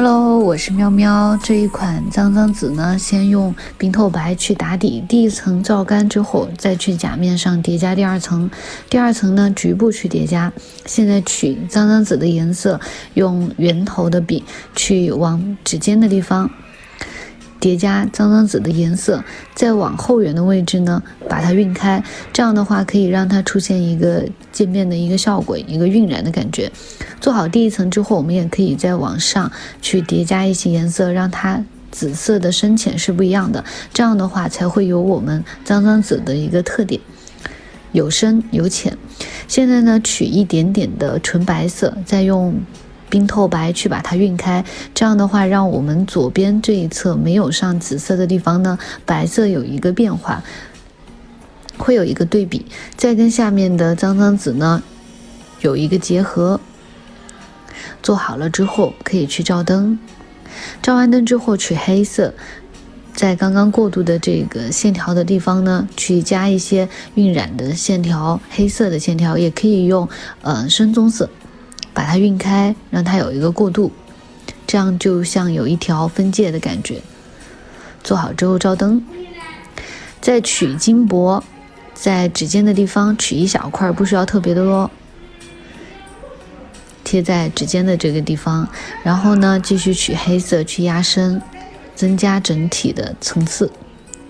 Hello，我是喵喵。这一款脏脏紫呢，先用冰透白去打底，第一层照干之后，再去甲面上叠加第二层。第二层呢，局部去叠加。现在取脏脏紫的颜色，用圆头的笔去往指尖的地方。叠加脏脏紫的颜色，再往后缘的位置呢，把它晕开。这样的话，可以让它出现一个渐变的一个效果，一个晕染的感觉。做好第一层之后，我们也可以再往上去叠加一些颜色，让它紫色的深浅是不一样的。这样的话，才会有我们脏脏紫的一个特点，有深有浅。现在呢，取一点点的纯白色，再用。冰透白去把它晕开，这样的话，让我们左边这一侧没有上紫色的地方呢，白色有一个变化，会有一个对比，再跟下面的脏脏紫呢有一个结合。做好了之后，可以去照灯，照完灯之后取黑色，在刚刚过渡的这个线条的地方呢，去加一些晕染的线条，黑色的线条，也可以用呃深棕色。把它晕开，让它有一个过渡，这样就像有一条分界的感觉。做好之后照灯，再取金箔，在指尖的地方取一小块，不需要特别的多，贴在指尖的这个地方。然后呢，继续取黑色去压深，增加整体的层次。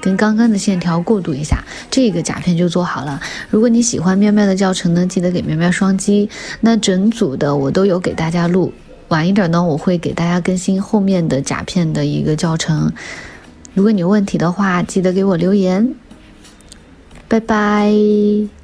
跟刚刚的线条过渡一下，这个甲片就做好了。如果你喜欢喵喵的教程呢，记得给喵喵双击。那整组的我都有给大家录，晚一点呢我会给大家更新后面的甲片的一个教程。如果你有问题的话，记得给我留言。拜拜。